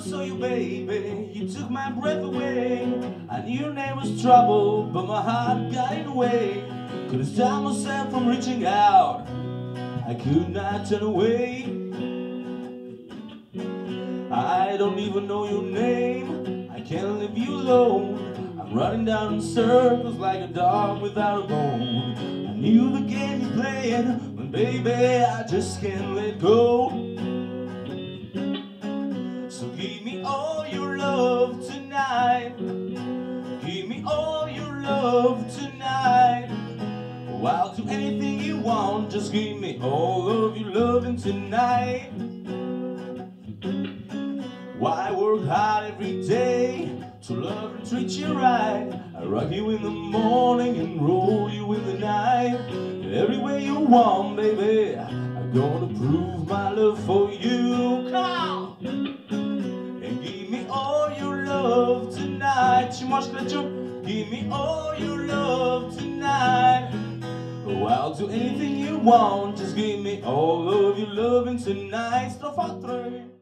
first saw you, baby, you took my breath away. I knew your name was trouble, but my heart got in the way. Couldn't stop myself from reaching out. I could not turn away. I don't even know your name. I can't leave you alone. I'm running down in circles like a dog without a bone. I knew the game you played, but baby, I just can't let go. Give me all your love tonight. Give me all your love tonight. Oh, I'll do anything you want. Just give me all of your loving tonight. Why work hard every day to love and treat you right? I rock you in the morning and roll you in the night. Every way you want, baby. I'm gonna prove my love for you. Come on! Love tonight. Tu manges la joke? Give me all your love tonight. Oh, I'll do anything you want. Just give me all of your loving tonight. Strofa 3.